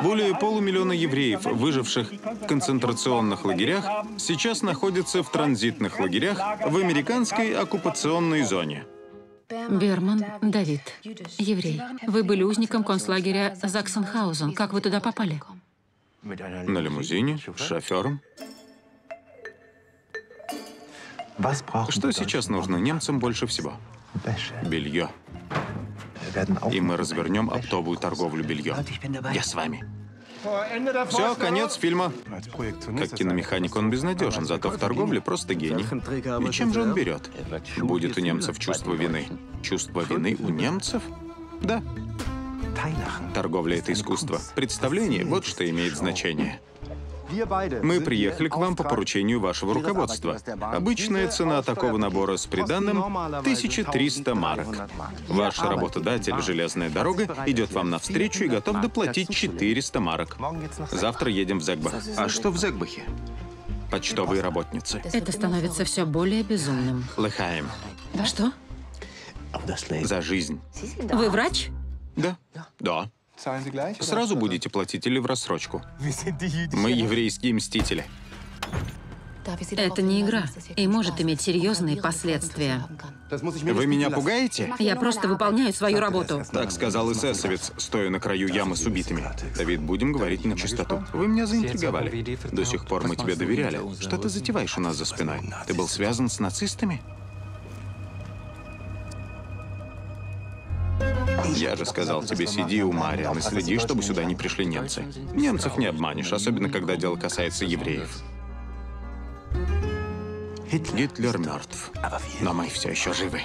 Более полумиллиона евреев, выживших в концентрационных лагерях, сейчас находятся в транзитных лагерях в американской оккупационной зоне. Берман Давид, еврей. Вы были узником концлагеря Заксенхаузен. Как вы туда попали? На лимузине, с шофером. Что сейчас нужно немцам больше всего? Белье. И мы развернем оптовую торговлю бельем. Я с вами. Все, конец фильма. Как киномеханик он безнадежен, зато в торговле просто гений. И чем же он берет? Будет у немцев чувство вины. Чувство вины у немцев? Да. Торговля — это искусство. Представление — вот что имеет значение. Мы приехали к вам по поручению вашего руководства. Обычная цена такого набора с приданным — 1300 марок. Ваш работодатель «Железная дорога» идет вам навстречу и готов доплатить 400 марок. Завтра едем в Зегбах. А что в Зегбахе? Почтовые работницы. Это становится все более безумным. Лехаем. Что? За жизнь. Вы врач? Да. Да. Сразу будете платить или в рассрочку? Мы еврейские мстители. Это не игра и может иметь серьезные последствия. Вы меня пугаете? Я просто выполняю свою работу. Так сказал эсэсовец, стоя на краю ямы с убитыми. Давид, будем говорить на чистоту. Вы меня заинтриговали. До сих пор мы тебе доверяли. Что ты затеваешь у нас за спиной? Ты был связан с нацистами? Я же сказал тебе, сиди у Мариан и следи, чтобы сюда не пришли немцы. Немцев не обманешь, особенно когда дело касается евреев. Гитлер мертв, но мы все еще живы.